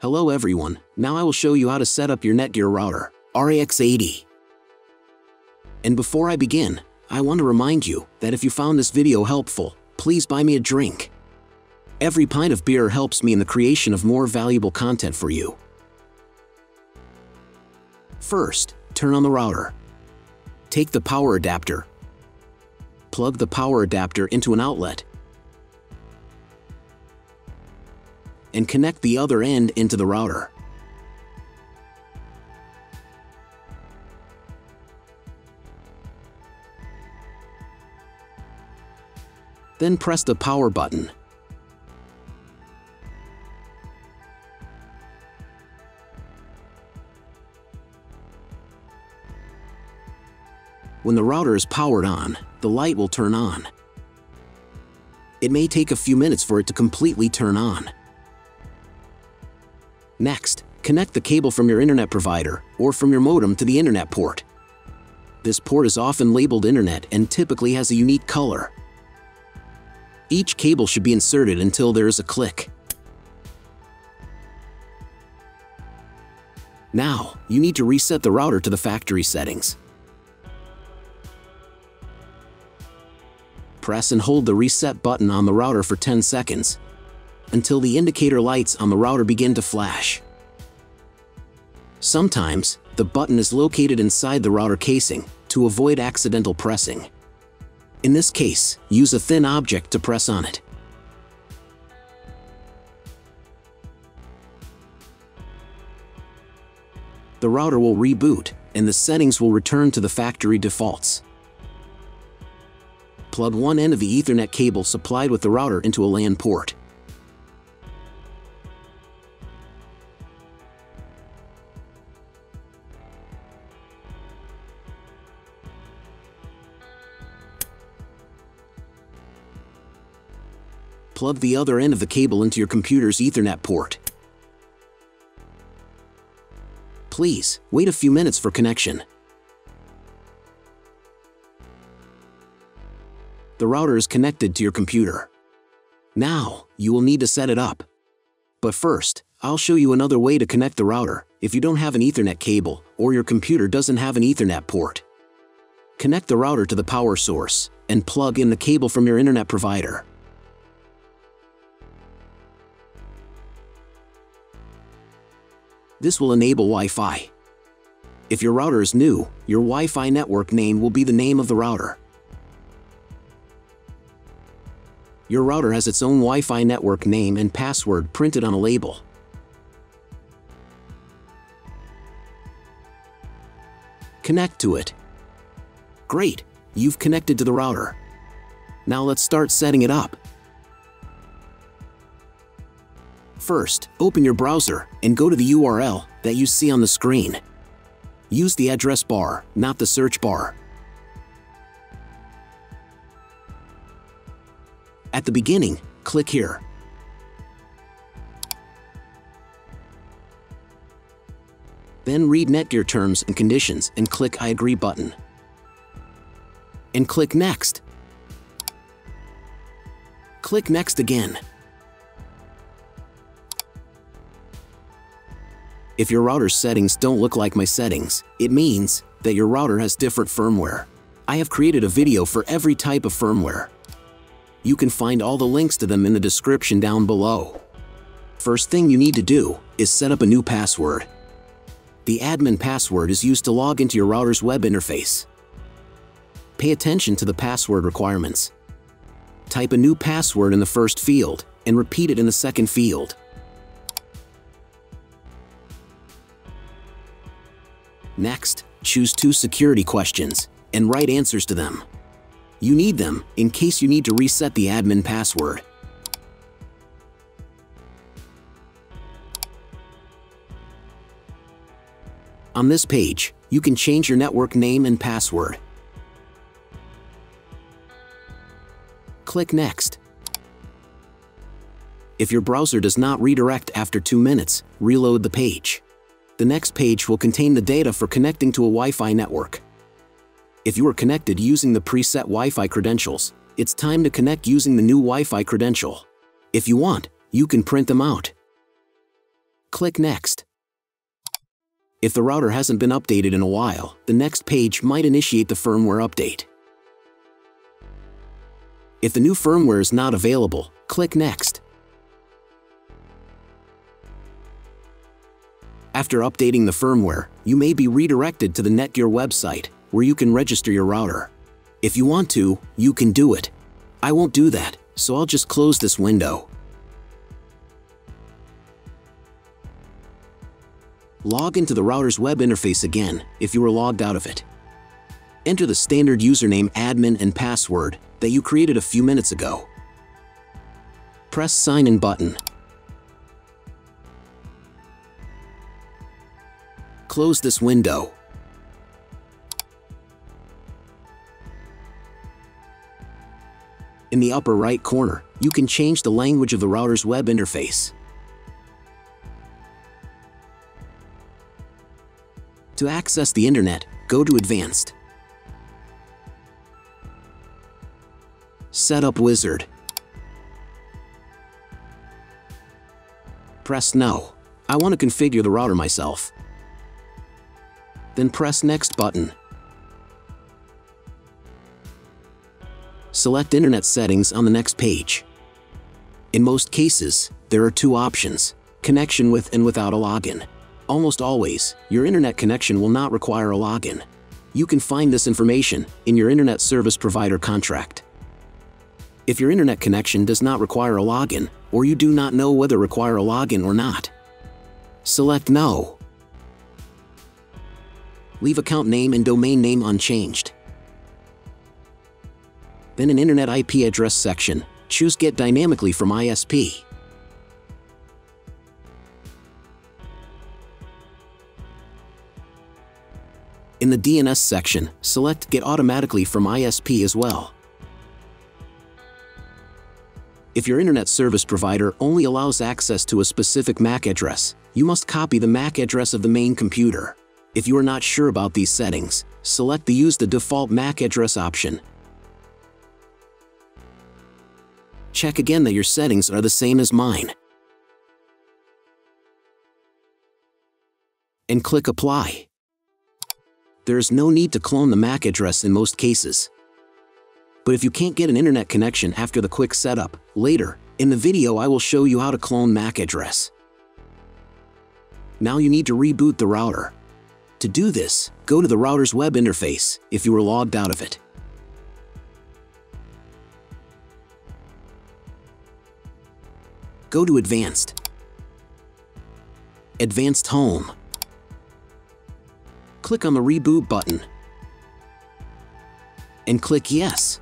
Hello everyone, now I will show you how to set up your Netgear router, RAX80. And before I begin, I want to remind you that if you found this video helpful, please buy me a drink. Every pint of beer helps me in the creation of more valuable content for you. First, turn on the router. Take the power adapter. Plug the power adapter into an outlet. And connect the other end into the router. Then press the power button. When the router is powered on, the light will turn on. It may take a few minutes for it to completely turn on. Next, connect the cable from your internet provider or from your modem to the internet port. This port is often labeled internet and typically has a unique color. Each cable should be inserted until there is a click. Now, you need to reset the router to the factory settings. Press and hold the reset button on the router for 10 seconds until the indicator lights on the router begin to flash. Sometimes, the button is located inside the router casing to avoid accidental pressing. In this case, use a thin object to press on it. The router will reboot, and the settings will return to the factory defaults. Plug one end of the Ethernet cable supplied with the router into a LAN port. Plug the other end of the cable into your computer's Ethernet port. Please, wait a few minutes for connection. The router is connected to your computer. Now, you will need to set it up. But first, I'll show you another way to connect the router if you don't have an Ethernet cable or your computer doesn't have an Ethernet port. Connect the router to the power source and plug in the cable from your internet provider. This will enable Wi-Fi. If your router is new, your Wi-Fi network name will be the name of the router. Your router has its own Wi-Fi network name and password printed on a label. Connect to it. Great, you've connected to the router. Now let's start setting it up. First, open your browser and go to the URL that you see on the screen. Use the address bar, not the search bar. At the beginning, click here. Then read Netgear terms and conditions and click I agree button. And click Next. Click Next again. If your router's settings don't look like my settings, it means that your router has different firmware. I have created a video for every type of firmware. You can find all the links to them in the description down below. First thing you need to do is set up a new password. The admin password is used to log into your router's web interface. Pay attention to the password requirements. Type a new password in the first field and repeat it in the second field. Next, choose two security questions and write answers to them. You need them in case you need to reset the admin password. On this page, you can change your network name and password. Click Next. If your browser does not redirect after 2 minutes, reload the page. The next page will contain the data for connecting to a Wi-Fi network. If you are connected using the preset Wi-Fi credentials, it's time to connect using the new Wi-Fi credential. If you want, you can print them out. click Next. If the router hasn't been updated in a while, the next page might initiate the firmware update. If the new firmware is not available, click Next. After updating the firmware, you may be redirected to the Netgear website, where you can register your router. If you want to, you can do it. I won't do that, so I'll just close this window. Log into the router's web interface again if you were logged out of it. Enter the standard username admin and password that you created a few minutes ago. Press Sign In button. Close this window. In the upper right corner, you can change the language of the router's web interface. To access the internet, go to Advanced. Setup Wizard. Press No. I want to configure the router myself. Then press Next button. Select Internet Settings on the next page. In most cases, there are two options, connection with and without a login. Almost always, your internet connection will not require a login. You can find this information in your internet service provider contract. If your internet connection does not require a login, or you do not know whether require a login or not, select No. Leave account name and domain name unchanged. Then in Internet IP address section, choose Get dynamically from ISP. In the DNS section, select Get automatically from ISP as well. If your internet service provider only allows access to a specific MAC address, you must copy the MAC address of the main computer. If you are not sure about these settings, select the Use the default MAC address option. Check again that your settings are the same as mine. And click Apply there is no need to clone the MAC address in most cases. But if you can't get an internet connection after the quick setup, later, in the video I will show you how to clone MAC address. Now you need to reboot the router. To do this, go to the router's web interface if you were logged out of it. Go to Advanced. Advanced Home click on the Reboot button and click Yes.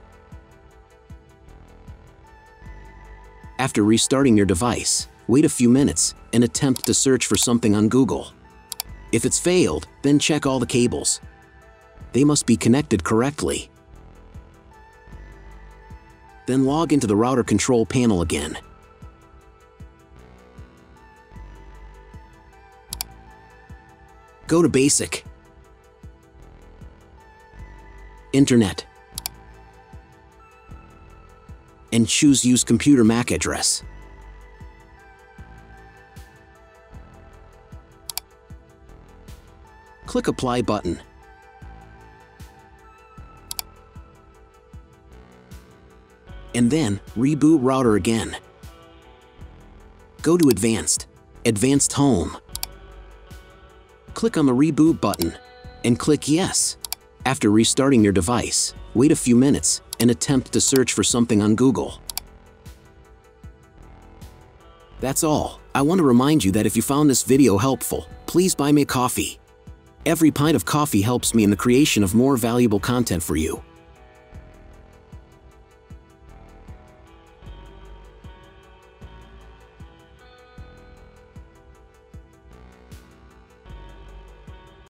After restarting your device, wait a few minutes and attempt to search for something on Google. If it's failed, then check all the cables. They must be connected correctly. Then log into the router control panel again. Go to Basic Internet, and choose Use Computer MAC address. Click Apply button. And then, reboot router again. Go to Advanced, Advanced Home. Click on the Reboot button, and click Yes. After restarting your device, wait a few minutes and attempt to search for something on Google. That's all. I want to remind you that if you found this video helpful, please buy me a coffee. Every pint of coffee helps me in the creation of more valuable content for you.